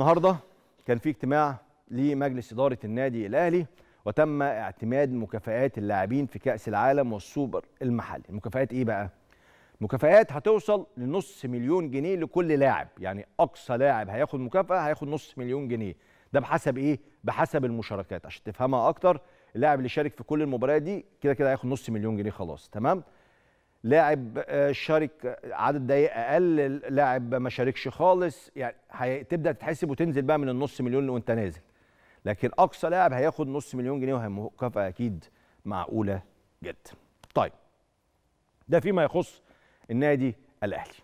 النهارده كان في اجتماع لمجلس إدارة النادي الأهلي وتم اعتماد مكافآت اللاعبين في كأس العالم والسوبر المحلي. المكافآت إيه بقى؟ مكافآت هتوصل لنص مليون جنيه لكل لاعب. يعني أقصى لاعب هياخد مكافأة هياخد نص مليون جنيه. ده بحسب إيه؟ بحسب المشاركات. عشان تفهمها أكتر اللاعب اللي شارك في كل المباريات دي كده كده هياخد نص مليون جنيه خلاص تمام؟ لاعب آه، شارك عدد دقايق أقل لاعب ما شاركش خالص. يعني هتبدا تتحسب وتنزل بقى من النص مليون وانت نازل. لكن أقصى لاعب هياخد نص مليون جنيه وهي مكافأة أكيد معقولة جدا. طيب ده فيما يخص النادي الأهلي.